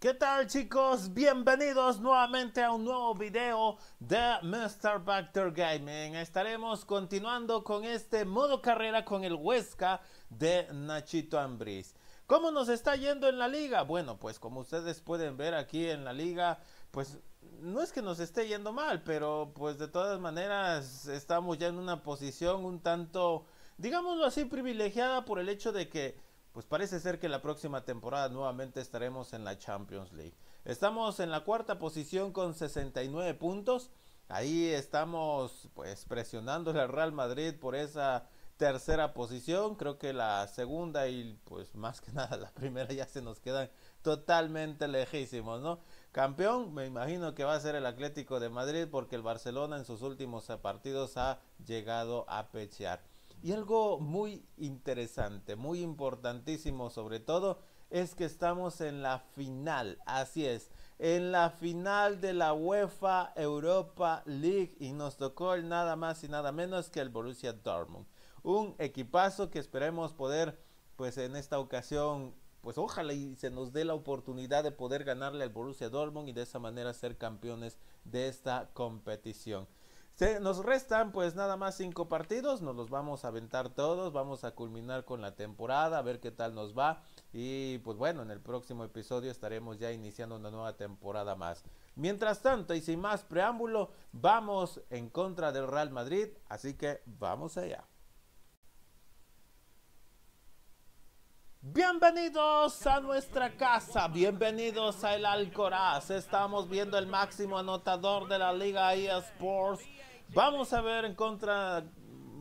¿Qué tal chicos? Bienvenidos nuevamente a un nuevo video de Mr. Factor Gaming. Estaremos continuando con este modo carrera con el Huesca de Nachito Ambriz. ¿Cómo nos está yendo en la liga? Bueno, pues como ustedes pueden ver aquí en la liga, pues no es que nos esté yendo mal, pero pues de todas maneras estamos ya en una posición un tanto, digámoslo así, privilegiada por el hecho de que pues parece ser que la próxima temporada nuevamente estaremos en la Champions League. Estamos en la cuarta posición con 69 puntos. Ahí estamos pues presionando al Real Madrid por esa tercera posición. Creo que la segunda y pues más que nada la primera ya se nos quedan totalmente lejísimos, ¿no? Campeón, me imagino que va a ser el Atlético de Madrid porque el Barcelona en sus últimos partidos ha llegado a pechear. Y algo muy interesante, muy importantísimo sobre todo, es que estamos en la final, así es, en la final de la UEFA Europa League y nos tocó el nada más y nada menos que el Borussia Dortmund. Un equipazo que esperemos poder, pues en esta ocasión, pues ojalá y se nos dé la oportunidad de poder ganarle al Borussia Dortmund y de esa manera ser campeones de esta competición nos restan pues nada más cinco partidos, nos los vamos a aventar todos, vamos a culminar con la temporada, a ver qué tal nos va y pues bueno, en el próximo episodio estaremos ya iniciando una nueva temporada más. Mientras tanto y sin más preámbulo, vamos en contra del Real Madrid, así que vamos allá. Bienvenidos a nuestra casa, bienvenidos a El Alcoraz. Estamos viendo el máximo anotador de la Liga eSports Vamos a ver en contra,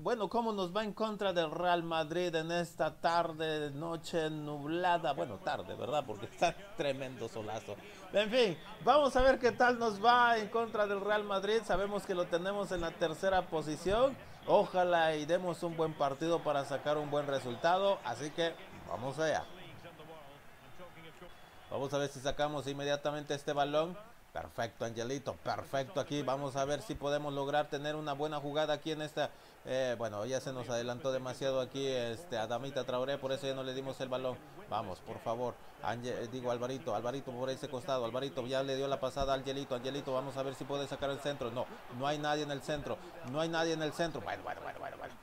bueno, cómo nos va en contra del Real Madrid en esta tarde, noche nublada. Bueno, tarde, ¿verdad? Porque está tremendo solazo. En fin, vamos a ver qué tal nos va en contra del Real Madrid. Sabemos que lo tenemos en la tercera posición. Ojalá y demos un buen partido para sacar un buen resultado. Así que vamos allá. Vamos a ver si sacamos inmediatamente este balón. Perfecto, Angelito, perfecto aquí. Vamos a ver si podemos lograr tener una buena jugada aquí en esta. Eh, bueno, ya se nos adelantó demasiado aquí este Adamita Traoré, por eso ya no le dimos el balón. Vamos, por favor. Eh, digo, Alvarito, Alvarito por ese costado. Alvarito ya le dio la pasada a Angelito. Angelito, vamos a ver si puede sacar el centro. No, no hay nadie en el centro. No hay nadie en el centro. Bueno, bueno, bueno, bueno, bueno.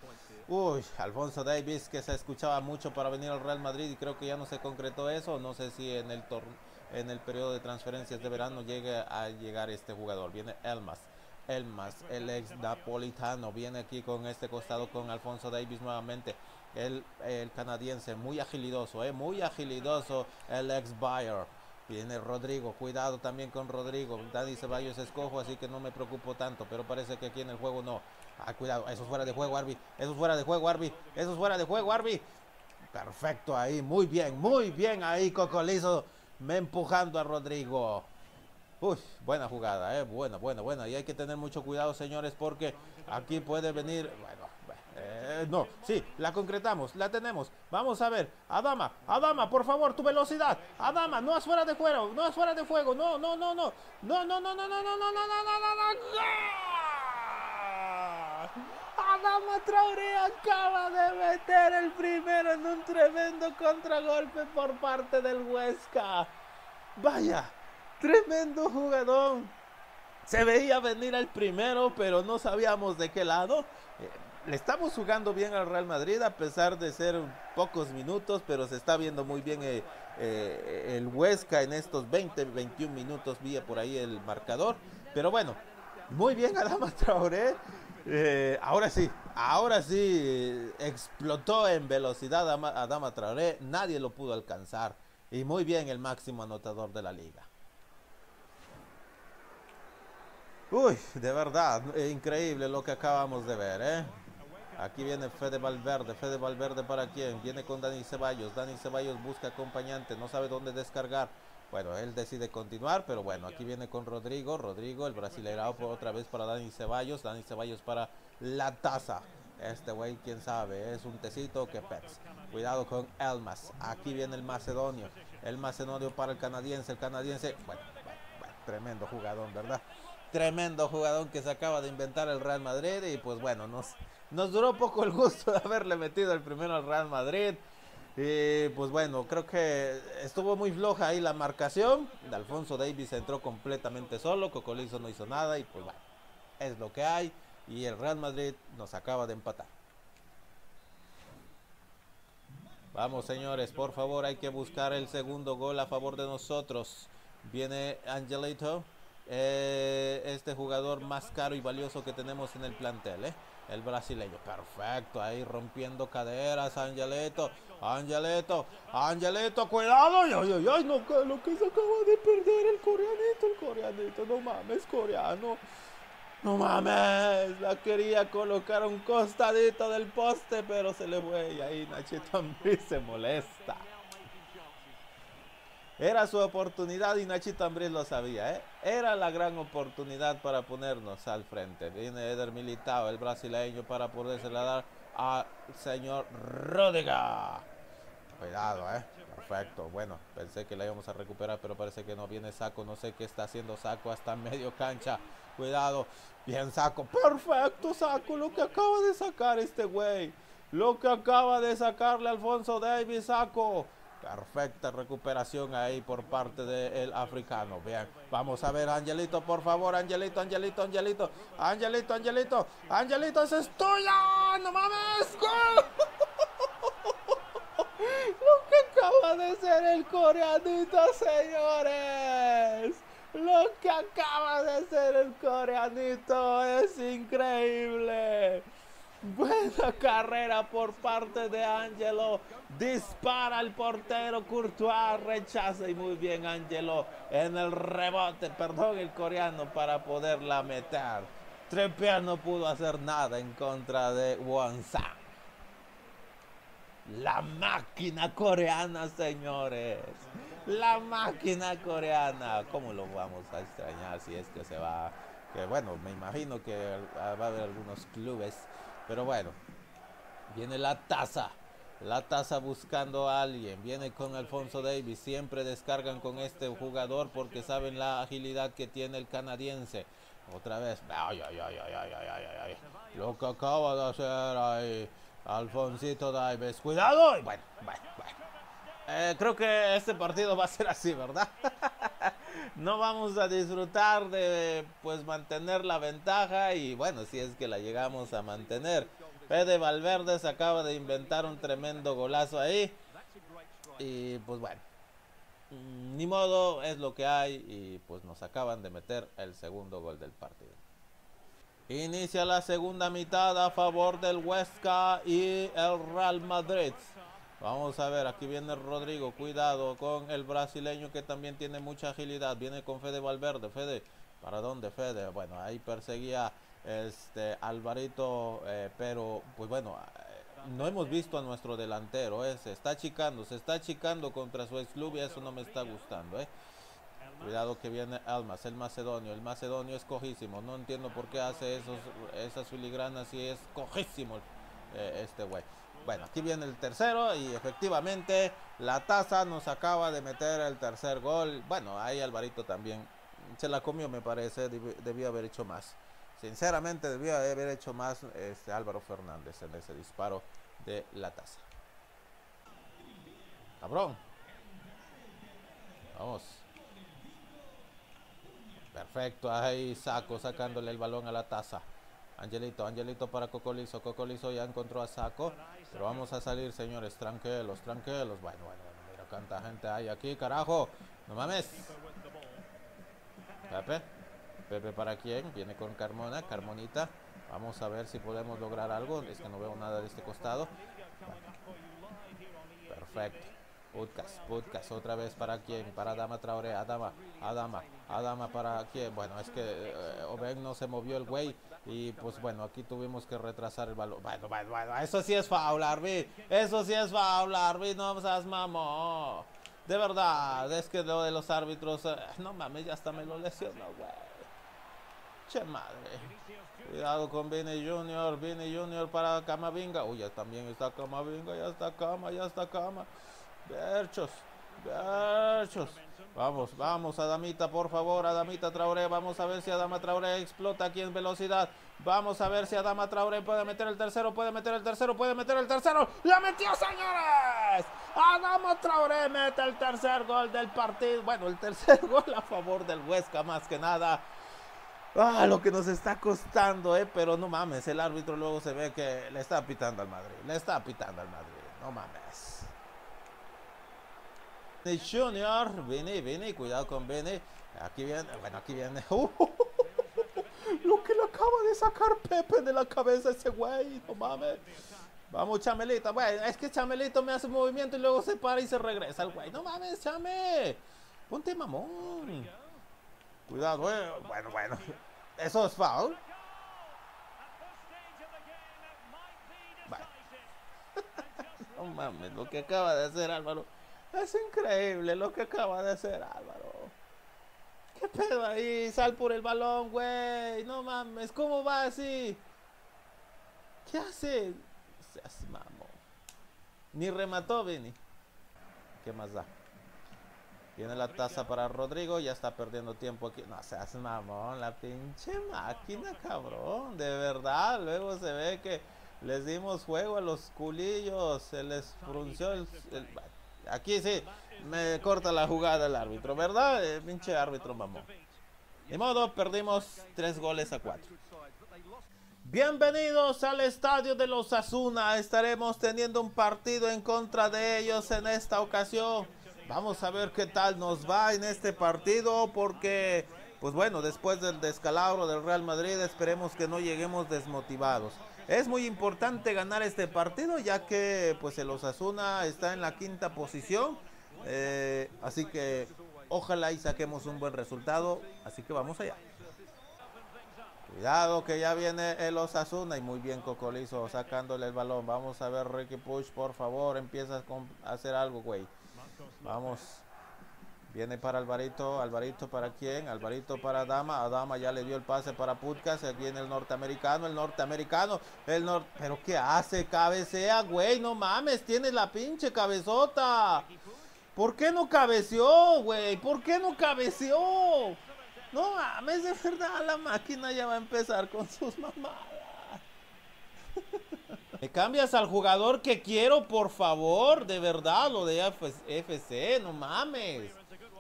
Uy, Alfonso Davis que se escuchaba mucho para venir al Real Madrid y creo que ya no se concretó eso. No sé si en el torneo en el periodo de transferencias de verano llegue a llegar este jugador. Viene Elmas. Elmas, el ex napolitano, viene aquí con este costado con Alfonso Davis nuevamente. El, el canadiense, muy agilidoso, eh, muy agilidoso, el ex Bayer. Viene Rodrigo, cuidado también con Rodrigo. Dani Ceballos escojo, así que no me preocupo tanto, pero parece que aquí en el juego no. Ah, cuidado, eso es fuera de juego, Arby. Eso es fuera de juego, Arby. Eso es fuera de juego, Arby. Perfecto ahí, muy bien, muy bien ahí, Cocolizo me empujando a Rodrigo. Uy, buena jugada, eh, buena, buena, buena. Y hay que tener mucho cuidado, señores, porque aquí puede venir, bueno, eh, no, sí, la concretamos, la tenemos. Vamos a ver, Adama, Adama, por favor, tu velocidad. Adama, no es fuera de fuego, no es fuera de fuego, no, no, no, no, no, no, no, no, no, no, no, no, no, no, no, Adama Traoré acaba de meter el primero en un tremendo contragolpe por parte del Huesca. Vaya, tremendo jugador. Se veía venir el primero, pero no sabíamos de qué lado. Eh, le estamos jugando bien al Real Madrid a pesar de ser pocos minutos, pero se está viendo muy bien eh, eh, el Huesca en estos 20, 21 minutos, vía por ahí el marcador. Pero bueno, muy bien Adama Traoré. Eh, ahora sí, ahora sí explotó en velocidad a Dama Traoré, nadie lo pudo alcanzar. Y muy bien el máximo anotador de la liga. Uy, de verdad, increíble lo que acabamos de ver, ¿eh? Aquí viene Fede Valverde, Fede Valverde para quién? Viene con Dani Ceballos, Dani Ceballos busca acompañante, no sabe dónde descargar. Bueno, él decide continuar, pero bueno, aquí viene con Rodrigo. Rodrigo, el brasileirao otra vez para Dani Ceballos. Dani Ceballos para la taza. Este güey, quién sabe, es un tecito que pets. Cuidado con Elmas. Aquí viene el macedonio. El macedonio para el canadiense. El canadiense, bueno, tremendo jugador, ¿verdad? Tremendo jugador que se acaba de inventar el Real Madrid. Y pues bueno, nos, nos duró poco el gusto de haberle metido el primero al Real Madrid. Y pues bueno, creo que estuvo muy floja ahí la marcación. Alfonso Davis entró completamente solo, Cocolizo no hizo nada y pues bueno, es lo que hay. Y el Real Madrid nos acaba de empatar. Vamos señores, por favor hay que buscar el segundo gol a favor de nosotros. Viene Angelito, eh, este jugador más caro y valioso que tenemos en el plantel. ¿eh? El brasileño. Perfecto, ahí rompiendo caderas, Angelito, Angelito, Angelito, cuidado, ay, ay, ay, no, lo que se acaba de perder el coreanito, el coreanito, no mames, coreano. No mames, la quería colocar un costadito del poste, pero se le fue y ahí Nachito se molesta. Era su oportunidad y Nachito Ambriz lo sabía, ¿eh? Era la gran oportunidad para ponernos al frente. Viene Eder Militao, el brasileño, para poderse dar al señor Rodega. Cuidado, ¿eh? Perfecto. Bueno, pensé que la íbamos a recuperar, pero parece que no viene Saco. No sé qué está haciendo Saco hasta medio cancha. Cuidado. Bien, Saco. Perfecto, Saco. Lo que acaba de sacar este güey. Lo que acaba de sacarle Alfonso Davis, Saco. Perfecta recuperación ahí por parte del africano. Bien, vamos a ver, Angelito, por favor, Angelito, Angelito, Angelito, Angelito, Angelito, Angelito, ¡esa es tuya! ¡No mames! Lo que acaba de ser el coreanito, señores. Lo que acaba de ser el coreanito es increíble. Buena carrera por parte de Angelo. Dispara el portero Courtois. Rechaza y muy bien Angelo en el rebote. Perdón el coreano para poderla meter. Trepea no pudo hacer nada en contra de Wonsan. La máquina coreana, señores. La máquina coreana. ¿Cómo lo vamos a extrañar si es que se va? Que bueno, me imagino que va a haber algunos clubes pero bueno, viene la taza. La taza buscando a alguien. Viene con Alfonso Davis. Siempre descargan con este jugador porque saben la agilidad que tiene el canadiense. Otra vez. Ay, ay, ay, ay, ay, ay, ay, Lo que acaba de hacer ahí. Alfonsito Davis. Cuidado. bueno, bueno, bueno. Eh, creo que este partido va a ser así, ¿verdad? no vamos a disfrutar de pues mantener la ventaja y bueno, si es que la llegamos a mantener. Fede Valverde se acaba de inventar un tremendo golazo ahí. Y pues bueno, mm, ni modo, es lo que hay y pues nos acaban de meter el segundo gol del partido. Inicia la segunda mitad a favor del Huesca y el Real Madrid. Vamos a ver, aquí viene Rodrigo, cuidado con el brasileño que también tiene mucha agilidad, viene con Fede Valverde, Fede, ¿para dónde Fede? Bueno, ahí perseguía este Alvarito, eh, pero pues bueno, eh, no hemos visto a nuestro delantero, eh, se está achicando, se está achicando contra su ex club y eso no me está gustando, eh. Cuidado que viene Almas, el macedonio. El macedonio es cojísimo. No entiendo por qué hace esos, esas filigranas y es cojísimo este güey. Bueno, aquí viene el tercero y efectivamente la taza nos acaba de meter el tercer gol. Bueno, ahí Alvarito también se la comió, me parece. Debió haber hecho más. Sinceramente, debió haber hecho más este Álvaro Fernández en ese disparo de la taza. Cabrón. Vamos. Perfecto, ahí saco sacándole el balón a la taza. Angelito, Angelito para Cocolizo. Cocolizo ya encontró a Saco. Pero vamos a salir, señores. Tranquilos, tranquilos. Bueno, bueno, bueno. Mira cuánta gente hay aquí, carajo. No mames. Pepe. Pepe para quién? Viene con Carmona. Carmonita. Vamos a ver si podemos lograr algo. Es que no veo nada de este costado. Perfecto. Podcast, podcast, otra vez para quién, para Adama Traoré, Adama, Adama, Adama para quién. Bueno, es que eh, Oben no se movió el güey y pues bueno, aquí tuvimos que retrasar el balón. Bueno, bueno, bueno, eso sí es foul, Arby. Eso sí es foul, Arby, no seas mamón. De verdad, es que lo de los árbitros, eh, no mames, ya hasta me lo lesionó, güey. Che madre. Cuidado con Vini Junior, Vini Junior para Camavinga. Uy, ya también está Camavinga, ya está Cama, ya está Cama. Berchos, Berchos. Vamos, vamos, Adamita, por favor, Adamita Traoré. Vamos a ver si Adama Traoré explota aquí en velocidad. Vamos a ver si Adama Traoré puede meter el tercero, puede meter el tercero, puede meter el tercero. ¡La metió, señores! Adama Traoré mete el tercer gol del partido. Bueno, el tercer gol a favor del Huesca, más que nada. Ah, lo que nos está costando, eh. Pero no mames, el árbitro luego se ve que le está pitando al Madrid. Le está pitando al Madrid. No mames. Junior, Vini, Vini, cuidado con Vini. Aquí viene, bueno, aquí viene. lo que le acaba de sacar Pepe de la cabeza ese güey, no mames. Vamos, Chamelito. Bueno, es que Chamelito me hace un movimiento y luego se para y se regresa el güey. No mames, Chame. Ponte mamón. Cuidado, eh. Bueno, bueno. Eso es foul. no mames, lo que acaba de hacer Álvaro. Es increíble lo que acaba de hacer Álvaro. ¿Qué pedo ahí? Sal por el balón, güey. No mames, ¿cómo va así? ¿Qué hace? Seas mamón. Ni remató, Vini. ¿Qué más da? Viene la taza para Rodrigo, ya está perdiendo tiempo aquí. No seas mamón, la pinche máquina, cabrón. De verdad, luego se ve que les dimos juego a los culillos. Se les frunció el, aquí sí, me corta la jugada el árbitro, ¿verdad? El pinche árbitro mamón. De modo, perdimos tres goles a cuatro. Bienvenidos al estadio de los Asuna. Estaremos teniendo un partido en contra de ellos en esta ocasión. Vamos a ver qué tal nos va en este partido porque, pues bueno, después del descalabro del Real Madrid esperemos que no lleguemos desmotivados. Es muy importante ganar este partido ya que pues el Osasuna está en la quinta posición. Eh, así que ojalá y saquemos un buen resultado. Así que vamos allá. Cuidado que ya viene el Osasuna y muy bien Cocolizo sacándole el balón. Vamos a ver Ricky Push, por favor, empieza a hacer algo, güey. Vamos. Viene para Alvarito. Alvarito para quién? Alvarito para Adama. Adama ya le dio el pase para Putkas. Viene el norteamericano. El norteamericano. El nor Pero ¿qué hace? Cabecea, güey. No mames. Tiene la pinche cabezota. ¿Por qué no cabeció, güey? ¿Por qué no cabeció? No mames, de verdad la máquina ya va a empezar con sus mamadas. Me cambias al jugador que quiero, por favor. De verdad, lo de FC. No mames.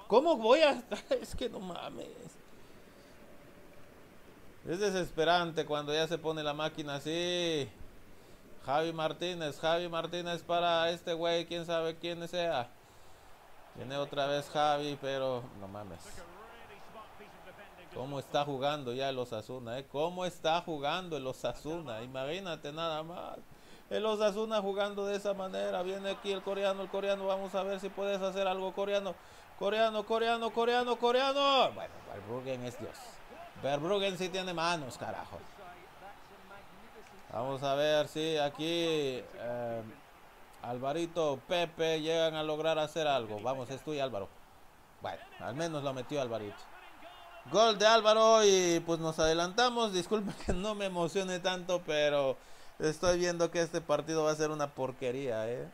¿Cómo voy a? Es que no mames. Es desesperante cuando ya se pone la máquina así. Javi Martínez, Javi Martínez para este güey, quién sabe quién sea. Viene otra vez Javi, pero no mames. ¿Cómo está jugando ya el Osasuna? Eh? ¿Cómo está jugando el Osasuna? Imagínate nada más. El Osasuna jugando de esa manera. Viene aquí el coreano, el coreano. Vamos a ver si puedes hacer algo coreano. Coreano, coreano, coreano, coreano. Bueno, Verbruggen es Dios. Verbruggen sí tiene manos, carajo. Vamos a ver si aquí eh, Alvarito, Pepe llegan a lograr hacer algo. Vamos, es tuyo, Álvaro. Bueno, al menos lo metió Alvarito. Gol de Álvaro y pues nos adelantamos. Disculpe que no me emocione tanto, pero estoy viendo que este partido va a ser una porquería, ¿eh?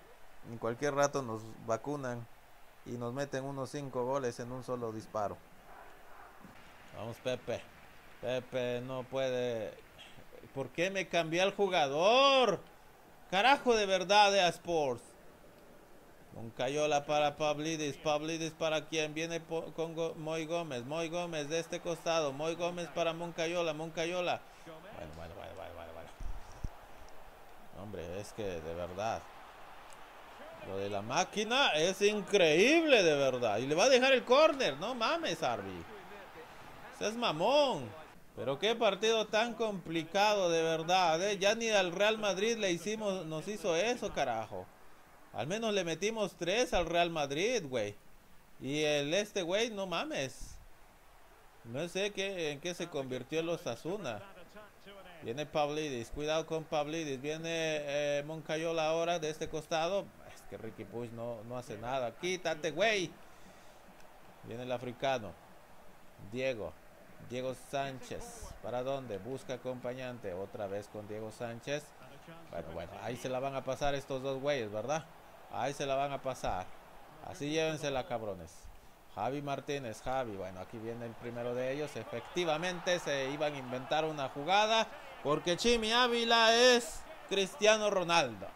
En cualquier rato nos vacunan y nos meten unos 5 goles en un solo disparo. Vamos, Pepe. Pepe no puede. ¿Por qué me cambié al jugador? Carajo de verdad de Sports. Moncayola para Pablidis. Pablidis para quien viene con Moy Gómez. Moy Gómez de este costado. Moy Gómez para Moncayola. Moncayola. Bueno, bueno, bueno. Hombre, es que de verdad. Lo de la máquina es increíble de verdad. Y le va a dejar el córner. No mames, Arby. es mamón. Pero qué partido tan complicado de verdad. ¿eh? Ya ni al Real Madrid le hicimos, nos hizo eso, carajo. Al menos le metimos tres al Real Madrid, güey. Y el este, güey, no mames. No sé qué, en qué se convirtió el Osasuna. Viene Pablidis, cuidado con Pablidis. Viene eh, Moncayola ahora de este costado. Que Ricky Push no, no hace nada. Quítate, güey. Viene el africano. Diego. Diego Sánchez. ¿Para dónde? Busca acompañante. Otra vez con Diego Sánchez. Bueno, bueno, ahí se la van a pasar estos dos güeyes, ¿verdad? Ahí se la van a pasar. Así llévensela, cabrones. Javi Martínez, Javi. Bueno, aquí viene el primero de ellos. Efectivamente se iban a inventar una jugada. Porque Chimi Ávila es Cristiano Ronaldo.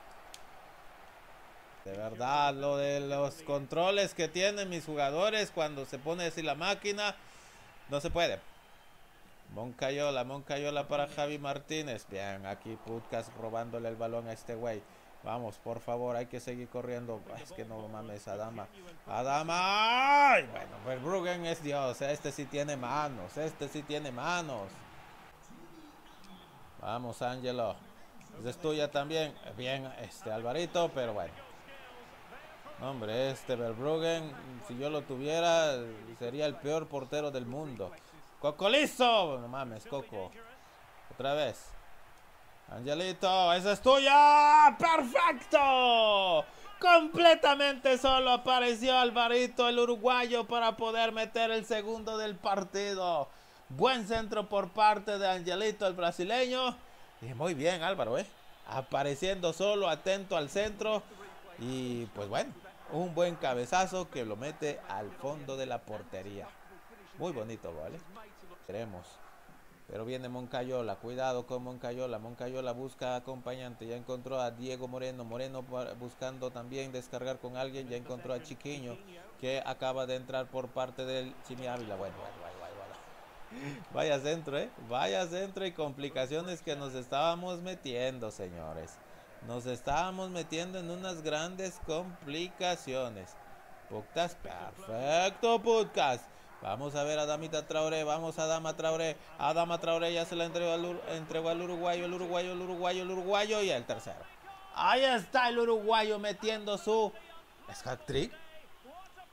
De verdad, lo de los controles que tienen mis jugadores cuando se pone así la máquina, no se puede. Moncayola, Moncayola para Javi Martínez. Bien, aquí Putkas robándole el balón a este güey. Vamos, por favor, hay que seguir corriendo. es que no mames, Adama. Adama. Ay, bueno, Verbruggen es Dios. Este sí tiene manos. Este sí tiene manos. Vamos, Ángelo. Es tuya también. Bien, este Alvarito, pero bueno. Hombre, este Verbruggen, si yo lo tuviera, sería el peor portero del mundo. Coco listo. No mames, Coco. Otra vez. Angelito, esa es tuya. ¡Perfecto! Completamente solo apareció Alvarito, el uruguayo, para poder meter el segundo del partido. Buen centro por parte de Angelito, el brasileño. Y muy bien, Álvaro, ¿eh? Apareciendo solo, atento al centro. Y pues bueno, un buen cabezazo que lo mete al fondo de la portería. Muy bonito, ¿vale? Queremos. Pero viene Moncayola, cuidado con Moncayola. Moncayola busca acompañante. Ya encontró a Diego Moreno. Moreno buscando también descargar con alguien. Ya encontró a Chiquiño que acaba de entrar por parte del Chimi Ávila. Bueno, bueno, bueno, Vaya centro, ¿eh? Vaya centro y complicaciones que nos estábamos metiendo, señores. Nos estábamos metiendo en unas grandes complicaciones. Podcast, perfecto podcast. Vamos a ver a Damita Traoré, vamos a Dama Traoré. A Dama Traoré ya se la entregó al, entregó al uruguayo, el uruguayo, el uruguayo, el uruguayo y el tercero. Ahí está el uruguayo metiendo su... ¿Es hack trick?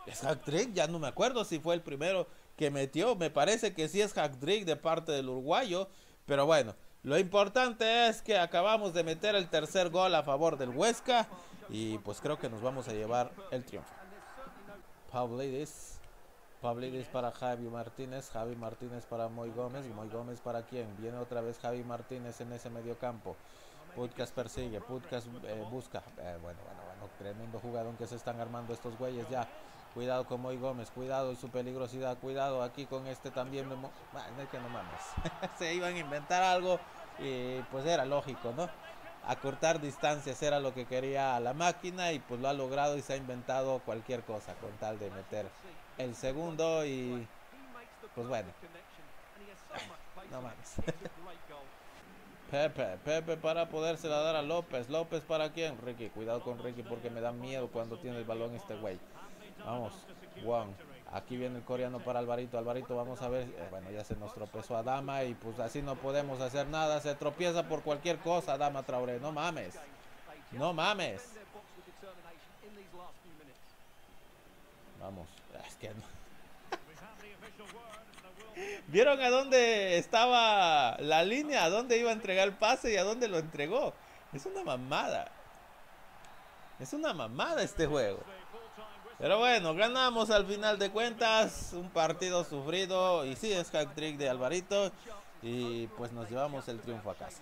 ¿Es hack trick? Ya no me acuerdo si fue el primero que metió. Me parece que sí es hack trick de parte del uruguayo. Pero bueno, lo importante es que acabamos de meter el tercer gol a favor del Huesca y pues creo que nos vamos a llevar el triunfo. Pavlidis. Pavlidis para Javi Martínez, Javi Martínez para Moy Gómez, Moy Gómez para quién? Viene otra vez Javi Martínez en ese medio campo. Podcast persigue, Podcast eh, busca. Eh, bueno, bueno, bueno, tremendo jugador que se están armando estos güeyes ya. Cuidado con Moy Gómez, cuidado y su peligrosidad, cuidado aquí con este también. Bueno, es que no mames. Se iban a inventar algo y pues era lógico, ¿no? Acortar distancias era lo que quería la máquina y pues lo ha logrado y se ha inventado cualquier cosa con tal de meter el segundo y pues bueno. No mames. Pepe, Pepe para podérsela dar a López. López para quién? Ricky, cuidado con Ricky porque me da miedo cuando tiene el balón este güey. Vamos, Juan. Aquí viene el coreano para Alvarito. Alvarito, vamos a ver. Eh, bueno, ya se nos tropezó a Dama y pues así no podemos hacer nada. Se tropieza por cualquier cosa, Dama Traoré. No mames. No mames. Vamos. Es que ¿Vieron a dónde estaba la línea? ¿A dónde iba a entregar el pase y a dónde lo entregó? Es una mamada. Es una mamada este juego. Pero bueno, ganamos al final de cuentas. Un partido sufrido. Y sí, es hack trick de Alvarito. Y pues nos llevamos el triunfo a casa.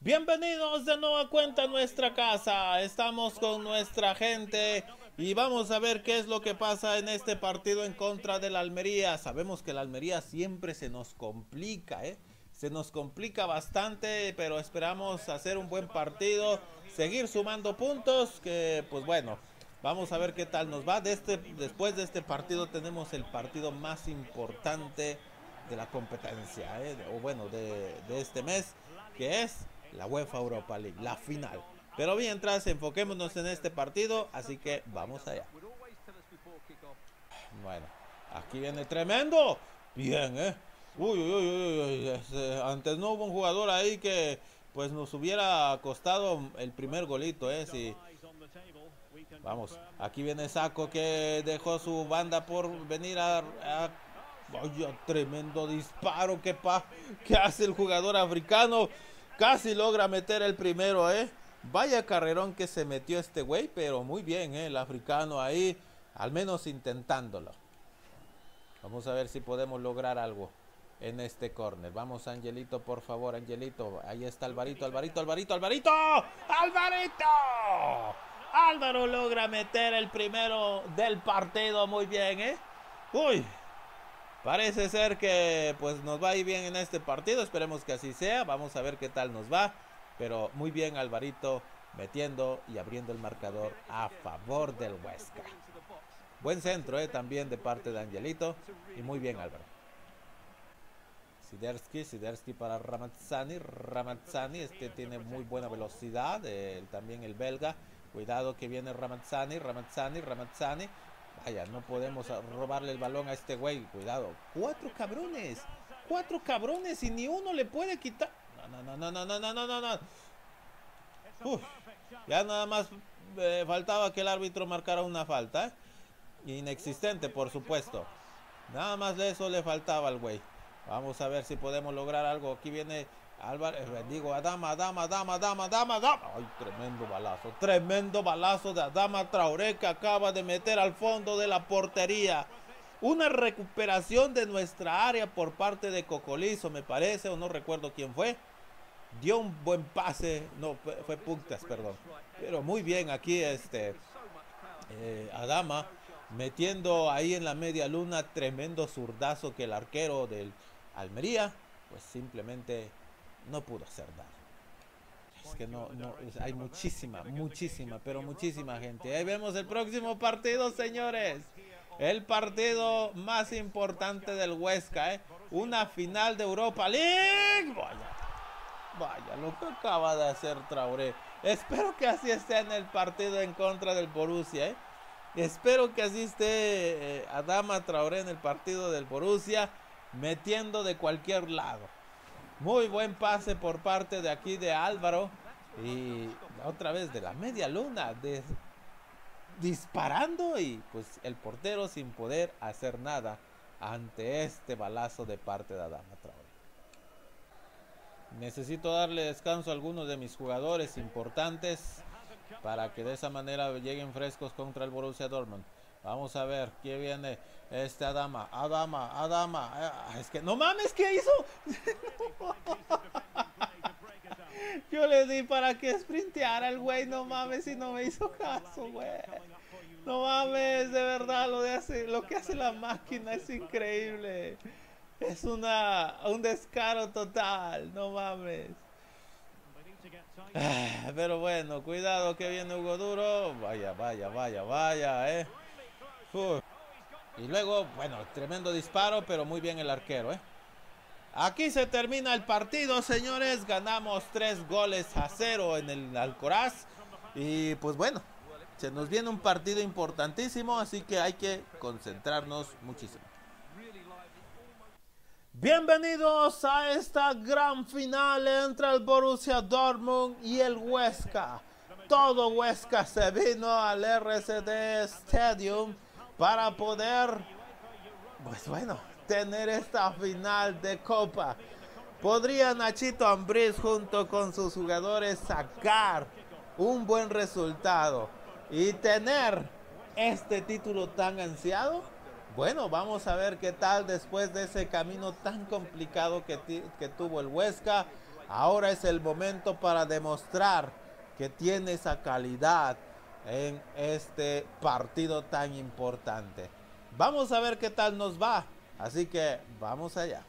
Bienvenidos de nueva cuenta a nuestra casa. Estamos con nuestra gente. Y vamos a ver qué es lo que pasa en este partido en contra de la Almería. Sabemos que la Almería siempre se nos complica, ¿eh? Se nos complica bastante, pero esperamos hacer un buen partido, seguir sumando puntos, que pues bueno, vamos a ver qué tal nos va. De este, después de este partido tenemos el partido más importante de la competencia, ¿eh? o bueno, de, de este mes, que es la UEFA Europa League, la final. Pero mientras, enfoquémonos en este partido, así que vamos allá. Bueno, aquí viene tremendo. Bien, ¿eh? Uy, uy, uy, uy, este, antes no hubo un jugador ahí que pues nos hubiera costado el primer golito, ¿eh? Vamos, aquí viene Saco que dejó su banda por venir a... Vaya, tremendo disparo que, pa... que hace el jugador africano. Casi logra meter el primero, ¿eh? Vaya carrerón que se metió este güey, pero muy bien, ¿eh? El africano ahí, al menos intentándolo. Vamos a ver si podemos lograr algo en este corner. Vamos, Angelito, por favor, Angelito. Ahí está Alvarito, Alvarito, Alvarito, Alvarito. ¡Alvarito! Álvaro logra meter el primero del partido. Muy bien, ¿eh? Uy. Parece ser que pues nos va a bien en este partido. Esperemos que así sea. Vamos a ver qué tal nos va. Pero muy bien, Alvarito. metiendo y abriendo el marcador a favor del Huesca. Buen centro eh, también de parte de Angelito y muy bien Álvaro. Sidersky, Sidersky para Ramazzani, Ramazzani, este tiene muy buena velocidad, también el belga, cuidado que viene Ramazzani, Ramazzani, Ramazzani, vaya, no podemos robarle el balón a este güey, cuidado, cuatro cabrones, cuatro cabrones y ni uno le puede quitar, no, no, no, no, no, no, no, no, no, Uf, ya nada más eh, faltaba que el árbitro marcara una falta, inexistente por supuesto, nada más de eso le faltaba al güey. Vamos a ver si podemos lograr algo. Aquí viene Álvarez, eh, digo, Adama, Adama, Adama, Adama, Adama, Adama. Ay, tremendo balazo, tremendo balazo de Adama Traoré que acaba de meter al fondo de la portería. Una recuperación de nuestra área por parte de Cocolizo, me parece, o no recuerdo quién fue. Dio un buen pase, no, fue Puntas, perdón. Pero muy bien aquí este eh, Adama metiendo ahí en la media luna tremendo zurdazo que el arquero del Almería, pues simplemente no pudo hacer nada. Es que no, no, hay muchísima, muchísima, pero muchísima gente. Ahí vemos el próximo partido, señores. El partido más importante del Huesca, ¿eh? Una final de Europa League. Vaya, vaya, lo que acaba de hacer Traoré. Espero que así esté en el partido en contra del Borussia, ¿eh? Espero que así esté eh, Adama Traoré en el partido del Borussia metiendo de cualquier lado. Muy buen pase por parte de aquí de Álvaro. Y otra vez de la media luna. disparando y pues el portero sin poder hacer nada ante este balazo de parte de Adama Traoré. Necesito darle descanso a algunos de mis jugadores importantes para que de esa manera lleguen frescos contra el Borussia Dortmund. Vamos a ver, ¿quién viene? Este Adama, Adama, Adama. Ah, es que no mames, ¿qué hizo? Yo le di para que sprinteara el güey, no mames, y no me hizo caso, güey. No mames, de verdad, lo, de hace, lo que hace la máquina es increíble. Es una, un descaro total, no mames. Ah, pero bueno, cuidado que viene Hugo Duro. Vaya, vaya, vaya, vaya, eh. Y luego, bueno, tremendo disparo, pero muy bien el arquero, ¿eh? Aquí se termina el partido, señores. Ganamos tres goles a cero en el Alcoraz. Y pues bueno, se nos viene un partido importantísimo, así que hay que concentrarnos muchísimo. Bienvenidos a esta gran final entre el Borussia Dortmund y el Huesca. Todo Huesca se vino al RCD Stadium para poder, pues bueno, tener esta final de Copa. ¿Podría Nachito Ambriz junto con sus jugadores sacar un buen resultado y tener este título tan ansiado? Bueno, vamos a ver qué tal después de ese camino tan complicado que, que tuvo el Huesca. Ahora es el momento para demostrar que tiene esa calidad en este partido tan importante. Vamos a ver qué tal nos va. Así que vamos allá.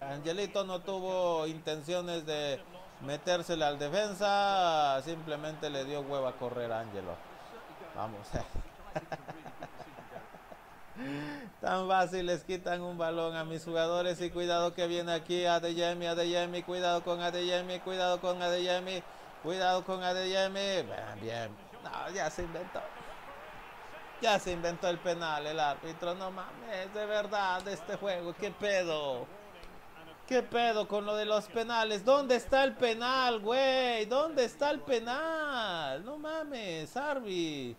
Angelito no tuvo intenciones de metérsele al defensa, simplemente le dio huevo a correr a Angelo. Vamos. Tan fácil les quitan un balón a mis jugadores y cuidado que viene aquí Adeyemi, Adeyemi, cuidado con Adeyemi, cuidado con Adeyemi, cuidado con Adeyemi. Bien, bien, no, ya se inventó. Ya se inventó el penal el árbitro. No mames, de verdad, este juego. ¿Qué pedo? ¿Qué pedo con lo de los penales? ¿Dónde está el penal, güey? ¿Dónde está el penal? No mames, Arby.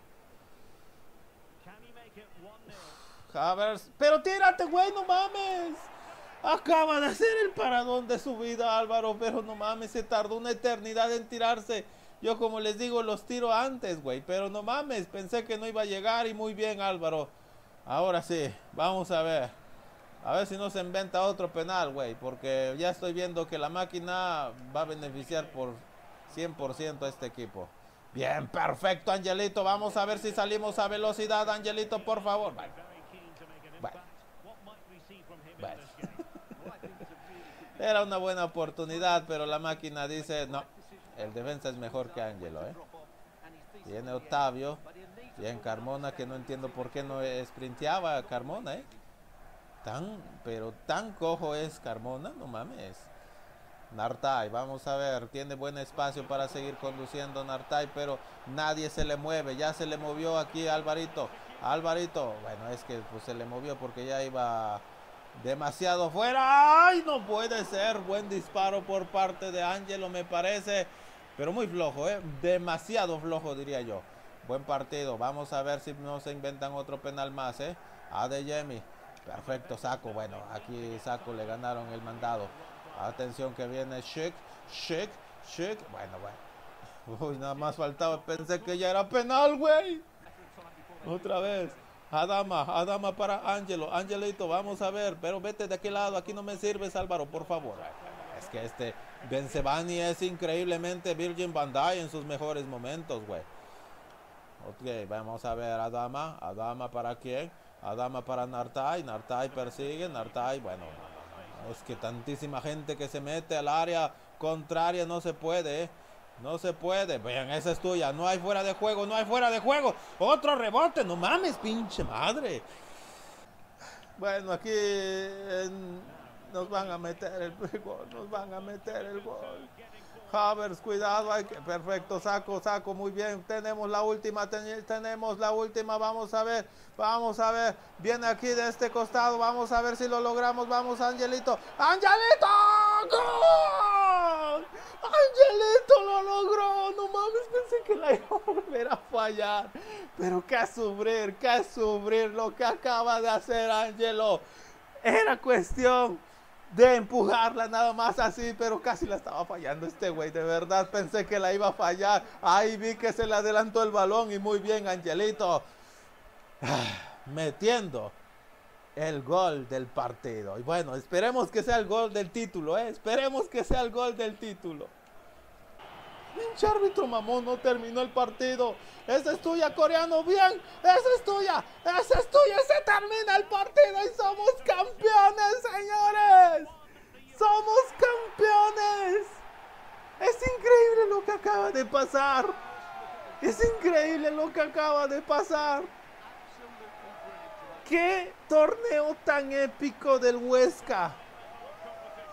Pero tírate, güey, no mames. Acaba de hacer el paradón de su vida, Álvaro. Pero no mames, se tardó una eternidad en tirarse. Yo como les digo, los tiro antes, güey. Pero no mames, pensé que no iba a llegar y muy bien, Álvaro. Ahora sí, vamos a ver. A ver si no se inventa otro penal, güey. Porque ya estoy viendo que la máquina va a beneficiar por 100% a este equipo. Bien, perfecto, Angelito. Vamos a ver si salimos a velocidad, Angelito, por favor. Era una buena oportunidad, pero la máquina dice no. El defensa es mejor que Angelo, ¿eh? Viene Octavio. Bien, Carmona, que no entiendo por qué no sprinteaba Carmona, ¿eh? Tan, pero tan cojo es Carmona, no mames. Nartai, vamos a ver, tiene buen espacio para seguir conduciendo Nartai, pero nadie se le mueve, ya se le movió aquí Alvarito, Alvarito, bueno, es que pues, se le movió porque ya iba demasiado fuera, ¡ay! No puede ser, buen disparo por parte de Angelo, me parece, pero muy flojo, ¿eh? demasiado flojo diría yo. Buen partido, vamos a ver si no se inventan otro penal más, ¿eh? A de Jemmy, perfecto, Saco, bueno, aquí Saco le ganaron el mandado. Atención que viene Chic, Chic, Chic. Bueno, bueno. Uy, nada más faltaba. Pensé que ya era penal, güey. Otra vez. Adama, Adama para Angelo. Angelito, vamos a ver. Pero vete de aquel lado. Aquí no me sirves, Álvaro, por favor. Es que este Benzebani es increíblemente Virgin Bandai en sus mejores momentos, güey. Ok, vamos a ver Adama. Adama para quién? Adama para Nartai. Nartai persigue. Nartai, bueno, es que tantísima gente que se mete al área contraria no se puede. ¿eh? No se puede. Vean, esa es tuya. No hay fuera de juego. No hay fuera de juego. Otro rebote. No mames, pinche madre. Bueno, aquí nos van a meter el gol. Nos van a meter el gol. Havers, cuidado, perfecto, saco, saco, muy bien, tenemos la última, tenemos la última, vamos a ver, vamos a ver, viene aquí de este costado, vamos a ver si lo logramos, vamos Angelito, Angelito. Angelito lo logró, no mames, pensé que la iba a volver a fallar, pero qué sufrir, qué sufrir lo que acaba de hacer Angelo, era cuestión de empujarla nada más así, pero casi la estaba fallando este güey. De verdad pensé que la iba a fallar. Ahí vi que se le adelantó el balón y muy bien, Angelito. Metiendo el gol del partido. Y bueno, esperemos que sea el gol del título, ¿eh? Esperemos que sea el gol del título. Pinche árbitro mamón, no terminó el partido. Esa es tuya, coreano, bien. Esa es tuya, esa es tuya. Se termina el partido y somos campeones, señores. Somos campeones. Es increíble lo que acaba de pasar. Es increíble lo que acaba de pasar. Qué torneo tan épico del Huesca.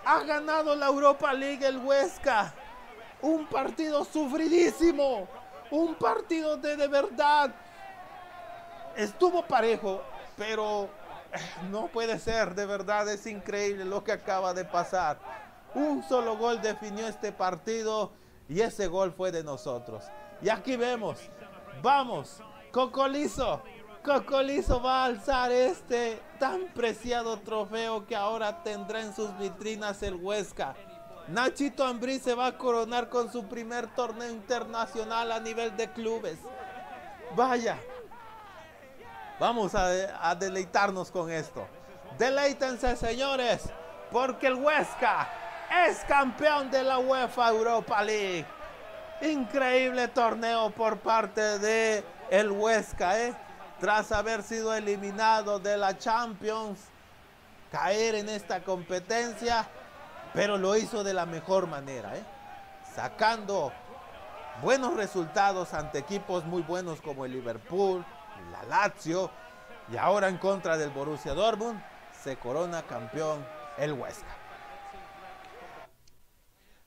Ha ganado la Europa League el Huesca. Un partido sufridísimo. Un partido de de verdad. Estuvo parejo, pero eh, no puede ser. De verdad es increíble lo que acaba de pasar. Un solo gol definió este partido y ese gol fue de nosotros. Y aquí vemos. Vamos. Cocolizo. Cocolizo va a alzar este tan preciado trofeo que ahora tendrá en sus vitrinas el Huesca. Nachito Ambrí se va a coronar con su primer torneo internacional a nivel de clubes. Vaya. Vamos a, deleitarnos con esto. Deleítense, señores, porque el Huesca es campeón de la UEFA Europa League. Increíble torneo por parte de el Huesca, ¿eh? Tras haber sido eliminado de la Champions, caer en esta competencia pero lo hizo de la mejor manera, ¿eh? sacando buenos resultados ante equipos muy buenos como el Liverpool, la Lazio y ahora en contra del Borussia Dortmund se corona campeón el Huesca.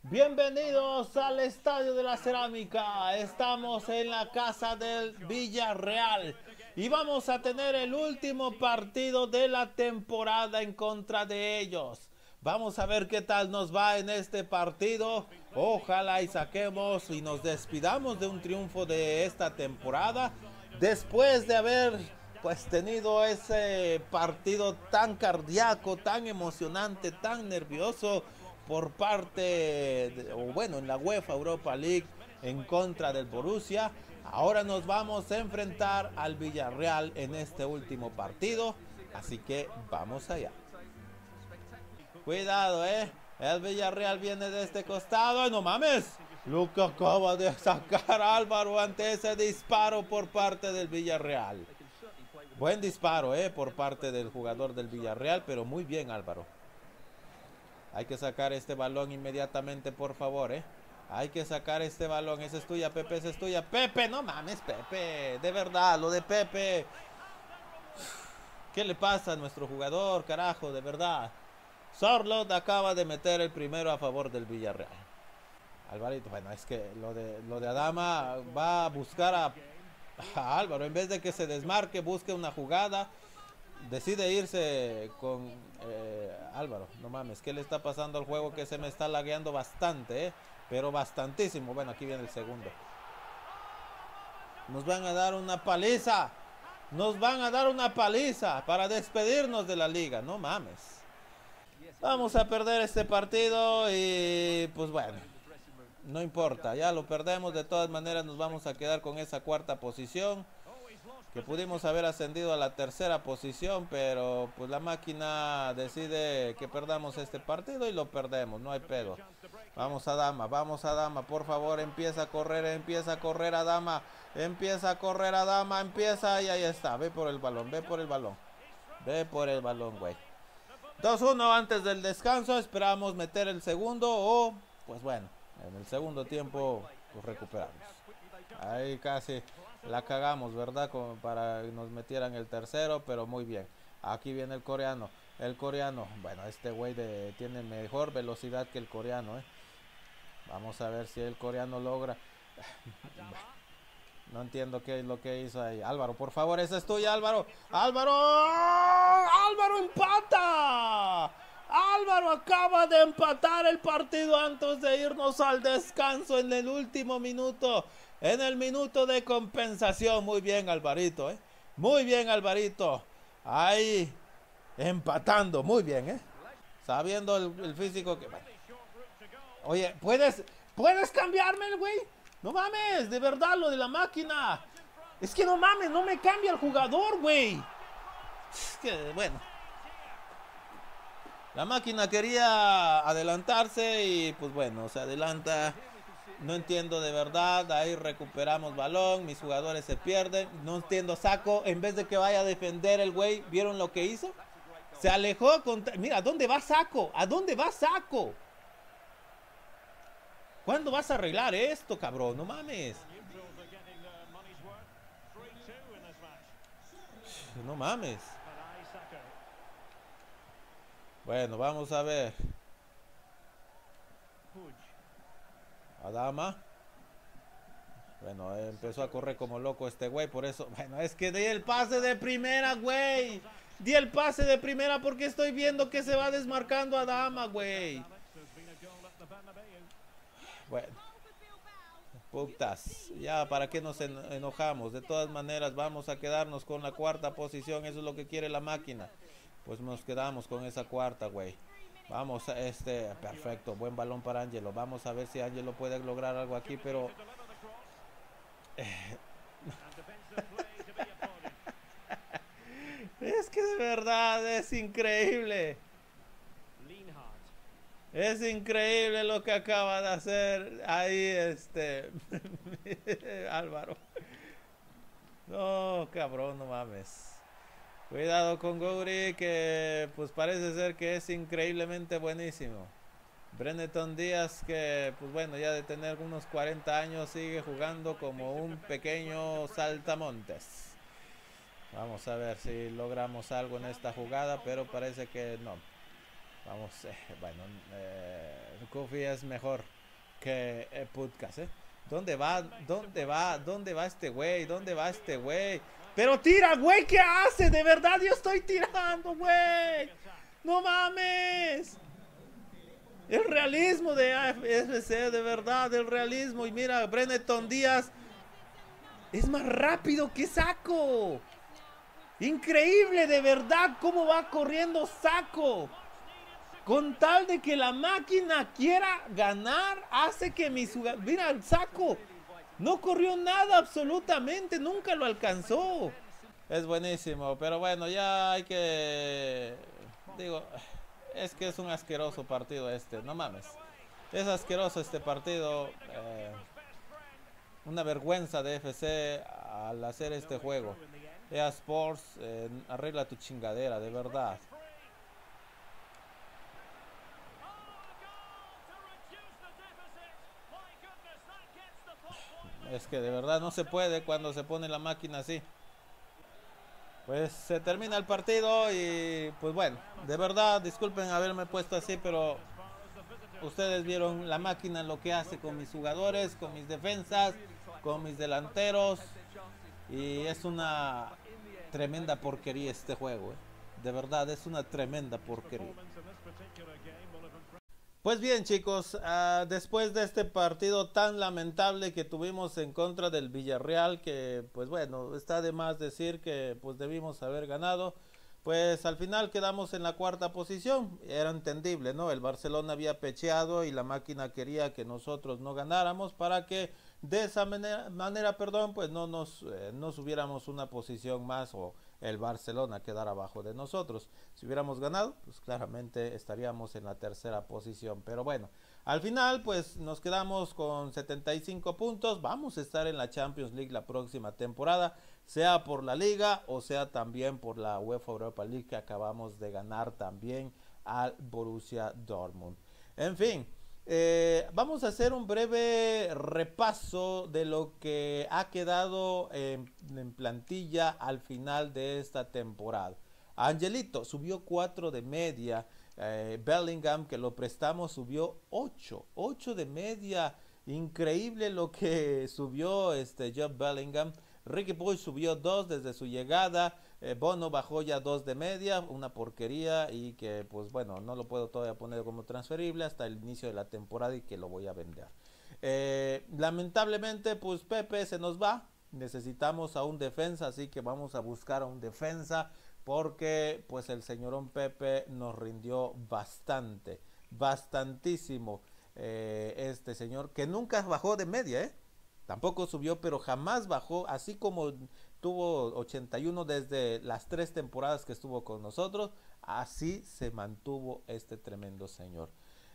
Bienvenidos al Estadio de la Cerámica. Estamos en la casa del Villarreal y vamos a tener el último partido de la temporada en contra de ellos. Vamos a ver qué tal nos va en este partido. Ojalá y saquemos y nos despidamos de un triunfo de esta temporada. Después de haber pues tenido ese partido tan cardíaco, tan emocionante, tan nervioso por parte, o bueno, en la UEFA Europa League en contra del Borussia. Ahora nos vamos a enfrentar al Villarreal en este último partido. Así que vamos allá. Cuidado, eh. El Villarreal viene de este costado. no mames! Que acaba de sacar Álvaro ante ese disparo por parte del Villarreal. Buen disparo, eh, por parte del jugador del Villarreal, pero muy bien, Álvaro. Hay que sacar este balón inmediatamente, por favor, eh. Hay que sacar este balón. Esa es tuya, Pepe. Esa es tuya. Pepe, no mames, Pepe. De verdad, lo de Pepe. ¿Qué le pasa a nuestro jugador, carajo? De verdad. Sorlot acaba de meter el primero a favor del Villarreal. Alvarito, bueno, es que lo de, lo de Adama va a buscar a, Álvaro. En vez de que se desmarque, busque una jugada. Decide irse con eh, Álvaro. No mames, ¿qué le está pasando al juego que se me está lagueando bastante, eh? Pero bastantísimo. Bueno, aquí viene el segundo. Nos van a dar una paliza. Nos van a dar una paliza para despedirnos de la liga. No mames. Vamos a perder este partido y pues bueno. No importa, ya lo perdemos. De todas maneras nos vamos a quedar con esa cuarta posición. Que pudimos haber ascendido a la tercera posición, pero pues la máquina decide que perdamos este partido y lo perdemos, no hay pedo. Vamos a Dama, vamos a Dama, por favor, empieza a correr, empieza a correr a Dama, empieza a correr a Dama, empieza y ahí está, ve por el balón, ve por el balón, ve por el balón, güey. 2-1 antes del descanso, esperamos meter el segundo o, pues bueno, en el segundo tiempo pues recuperamos. Ahí casi la cagamos, ¿verdad? Como para que nos metieran el tercero, pero muy bien. Aquí viene el coreano. El coreano, bueno, este güey tiene mejor velocidad que el coreano, ¿eh? Vamos a ver si el coreano logra. No entiendo qué es lo que hizo ahí. Álvaro, por favor, esa es tuya, Álvaro. Álvaro. Álvaro empata. Álvaro acaba de empatar el partido antes de irnos al descanso en el último minuto. En el minuto de compensación. Muy bien, Alvarito. ¿eh? Muy bien, Alvarito. Ahí empatando. Muy bien, ¿eh? Sabiendo el, físico que... Oye, ¿puedes, ¿puedes cambiarme güey? No mames, de verdad, lo de la máquina. Es que no mames, no me cambia el jugador, güey. Que, bueno. La máquina quería adelantarse y pues bueno, se adelanta. No entiendo de verdad. Ahí recuperamos balón. Mis jugadores se pierden. No entiendo. Saco. En vez de que vaya a defender el güey. ¿Vieron lo que hizo? Se alejó. Mira, ¿a dónde va Saco? ¿A dónde va Saco? ¿Cuándo vas a arreglar esto, cabrón? No mames. No mames. Bueno, vamos a ver. Adama. Bueno, empezó a correr como loco este güey, por eso. Bueno, es que di el pase de primera, güey. Di el pase de primera porque estoy viendo que se va desmarcando Adama, güey. Bueno. Putas. Ya, ¿para qué nos enojamos? De todas maneras, vamos a quedarnos con la cuarta posición. Eso es lo que quiere la máquina. Pues nos quedamos con esa cuarta, güey. Vamos a este. Perfecto. Buen balón para Angelo. Vamos a ver si Angelo puede lograr algo aquí, pero. es que de verdad es increíble. Es increíble lo que acaba de hacer ahí este Álvaro. No, cabrón, no mames. Cuidado con Gowri que pues parece ser que es increíblemente buenísimo. Brenneton Díaz que pues bueno ya de tener unos 40 años sigue jugando como un pequeño saltamontes. Vamos a ver si logramos algo en esta jugada, pero parece que no. Vamos, eh, bueno, eh, es mejor que eh, Podcast, ¿eh? ¿Dónde va? ¿Dónde va? ¿Dónde va este güey? ¿Dónde va este güey? Pero tira, güey, ¿qué hace? De verdad yo estoy tirando, güey. No mames. El realismo de AFC, de verdad, el realismo. Y mira, Brenneton Díaz es más rápido que Saco. Increíble, de verdad, cómo va corriendo Saco. Con tal de que la máquina quiera ganar, hace que mi jugadores... Mira, el saco. No corrió nada absolutamente, nunca lo alcanzó. Es buenísimo, pero bueno, ya hay que... Digo, es que es un asqueroso partido este, no mames. Es asqueroso este partido. Eh, una vergüenza de FC al hacer este juego. EA Sports, eh, arregla tu chingadera, de verdad. Es que de verdad no se puede cuando se pone la máquina así. Pues se termina el partido y pues bueno, de verdad disculpen haberme puesto así, pero ustedes vieron la máquina lo que hace con mis jugadores, con mis defensas, con mis delanteros y es una tremenda porquería este juego. ¿eh? De verdad es una tremenda porquería. Pues bien chicos, uh, después de este partido tan lamentable que tuvimos en contra del Villarreal, que pues bueno, está de más decir que pues debimos haber ganado, pues al final quedamos en la cuarta posición, era entendible, ¿no? El Barcelona había pecheado y la máquina quería que nosotros no ganáramos para que de esa manera, manera perdón, pues no nos, eh, no subiéramos una posición más o el Barcelona quedar abajo de nosotros. Si hubiéramos ganado, pues claramente estaríamos en la tercera posición. Pero bueno, al final pues nos quedamos con 75 puntos. Vamos a estar en la Champions League la próxima temporada, sea por la liga o sea también por la UEFA Europa League que acabamos de ganar también al Borussia Dortmund. En fin. Eh, vamos a hacer un breve repaso de lo que ha quedado en, plantilla al final de esta temporada. Angelito subió 4 de media. Eh, Bellingham, que lo prestamos, subió 8. 8 de media. Increíble lo que subió este Job Bellingham. Ricky Boy subió 2 desde su llegada. Eh, Bono bajó ya dos de media, una porquería y que pues bueno, no lo puedo todavía poner como transferible hasta el inicio de la temporada y que lo voy a vender. Eh, lamentablemente pues Pepe se nos va, necesitamos a un defensa, así que vamos a buscar a un defensa porque pues el señorón Pepe nos rindió bastante, bastantísimo eh, este señor que nunca bajó de media. Tampoco subió, pero jamás bajó, así como tuvo 81 desde las tres temporadas que estuvo con nosotros, así se mantuvo este tremendo señor.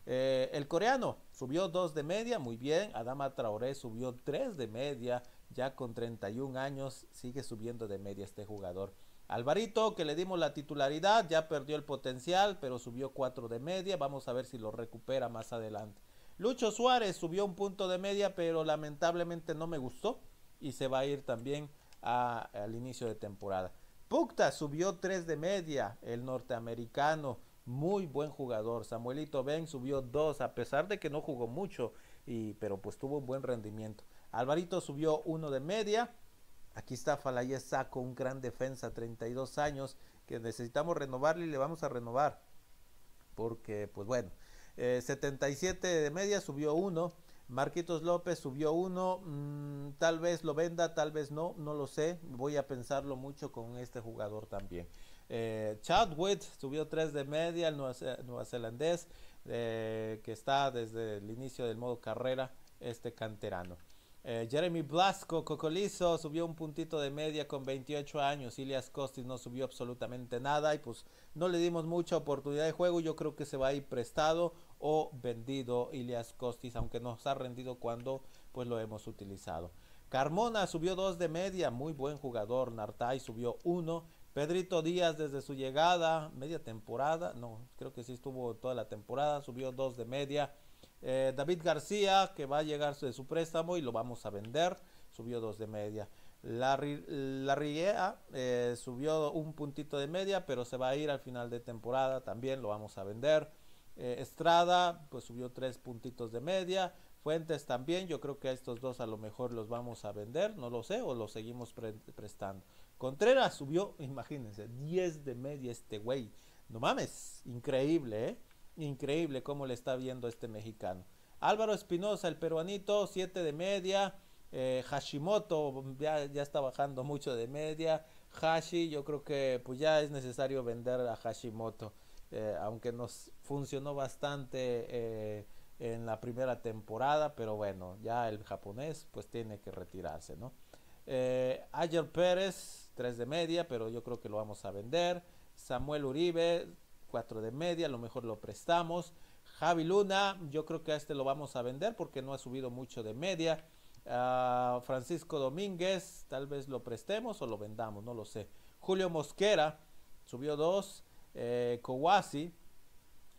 Eh, el coreano subió 2 de media, muy bien. Adama Traoré subió 3 de media, ya con 31 años, sigue subiendo de media este jugador. Alvarito, que le dimos la titularidad, ya perdió el potencial, pero subió 4 de media. Vamos a ver si lo recupera más adelante. Lucho Suárez subió un punto de media, pero lamentablemente no me gustó y se va a ir también al inicio de temporada. Pukta subió 3 de media, el norteamericano, muy buen jugador. Samuelito Ben subió 2, a pesar de que no jugó mucho, y, pero pues tuvo un buen rendimiento. Alvarito subió 1 de media. Aquí está Falayez Saco, un gran defensa, 32 años, que necesitamos renovarle y le vamos a renovar. Porque, pues bueno, 77 eh, de media subió 1. Marquitos López subió uno, mm, tal vez lo venda, tal vez no, no lo sé, voy a pensarlo mucho con este jugador también. Eh, Chadwick subió tres de media, el neozelandés, eh, que está desde el inicio del modo carrera, este canterano. Eh, Jeremy Blasco Cocolizo subió un puntito de media con 28 años. Ilias Costis no subió absolutamente nada y pues no le dimos mucha oportunidad de juego. Yo creo que se va a ir prestado o vendido Ilias Costis, aunque nos ha rendido cuando pues lo hemos utilizado. Carmona subió dos de media, muy buen jugador. Nartay subió uno. Pedrito Díaz desde su llegada, media temporada, no, creo que sí estuvo toda la temporada, subió dos de media. Eh, David García, que va a llegar de su préstamo y lo vamos a vender, subió dos de media. La, la eh, subió un puntito de media, pero se va a ir al final de temporada, también lo vamos a vender. Eh, Estrada, pues subió tres puntitos de media. Fuentes también, yo creo que a estos dos a lo mejor los vamos a vender, no lo sé, o los seguimos prestando. Contreras subió, imagínense, 10 de media este güey. No mames, increíble, ¿eh? Increíble cómo le está viendo este mexicano. Álvaro Espinosa, el peruanito, 7 de media. Eh, Hashimoto ya, ya, está bajando mucho de media. Hashi, yo creo que pues ya es necesario vender a Hashimoto. Eh, aunque nos funcionó bastante eh, en la primera temporada, pero bueno, ya el japonés pues tiene que retirarse, ¿no? Ayer Pérez, 3 de media, pero yo creo que lo vamos a vender. Samuel Uribe, 4 de media, a lo mejor lo prestamos. Javi Luna, yo creo que a este lo vamos a vender porque no ha subido mucho de media. Ah, Francisco Domínguez, tal vez lo prestemos o lo vendamos, no lo sé. Julio Mosquera, subió 2. Eh, Kowasi,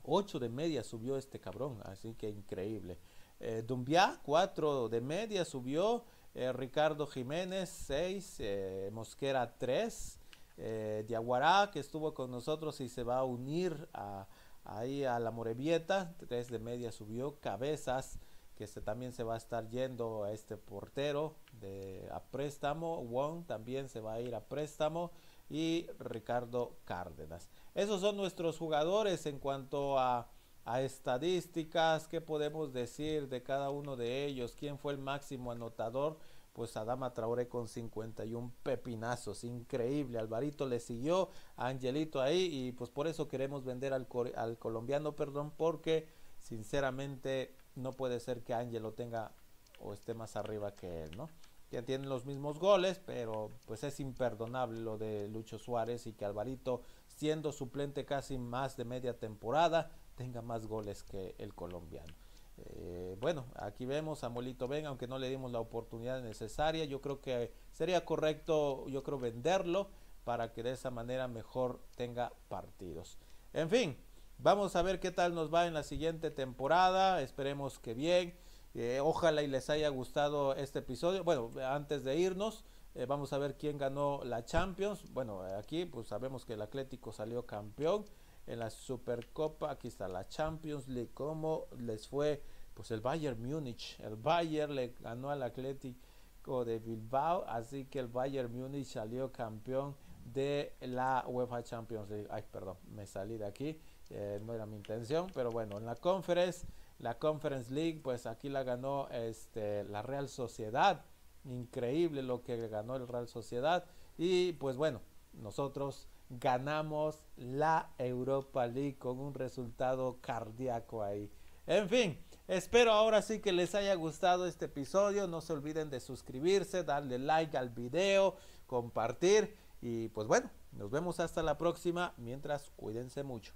8 de media subió este cabrón, así que increíble. Eh, Dumbia, 4 de media subió. eh, Ricardo Jiménez 6, eh, Mosquera 3, eh, Diaguará que estuvo con nosotros y se va a unir a, ahí a la Morevieta, 3 de media subió, Cabezas que también se va a estar yendo a este portero de, a préstamo, Wong también se va a ir a préstamo y Ricardo Cárdenas. Esos son nuestros jugadores en cuanto a, a estadísticas, qué podemos decir de cada uno de ellos, quién fue el máximo anotador pues Adama Traoré con 51 pepinazos, increíble, Alvarito le siguió a Angelito ahí y pues por eso queremos vender al, al colombiano, perdón, porque sinceramente no puede ser que Angelo tenga o esté más arriba que él, ¿no? Ya tienen los mismos goles, pero pues es imperdonable lo de Lucho Suárez y que Alvarito, siendo suplente casi más de media temporada, tenga más goles que el colombiano. Eh, bueno, aquí vemos a Molito Ben, aunque no le dimos la oportunidad necesaria, yo creo que sería correcto, yo creo, venderlo para que de esa manera mejor tenga partidos. En fin, vamos a ver qué tal nos va en la siguiente temporada, esperemos que bien, eh, ojalá y les haya gustado este episodio. Bueno, antes de irnos, eh, vamos a ver quién ganó la Champions. Bueno, aquí pues sabemos que el Atlético salió campeón en la Supercopa. Aquí está la Champions League. ¿Cómo les fue? Pues el Bayern Múnich. El Bayern le ganó al Atlético de Bilbao. Así que el Bayern Múnich salió campeón de la UEFA Champions League. Ay, perdón, me salí de aquí. Eh, no era mi intención. Pero bueno, en la Conference, la Conference League, pues aquí la ganó este, la Real Sociedad. Increíble lo que ganó el Real Sociedad. Y pues bueno, nosotros ganamos la Europa League con un resultado cardíaco ahí. En fin, espero ahora sí que les haya gustado este episodio. No se olviden de suscribirse, darle like al video, compartir y pues bueno, nos vemos hasta la próxima. Mientras, cuídense mucho.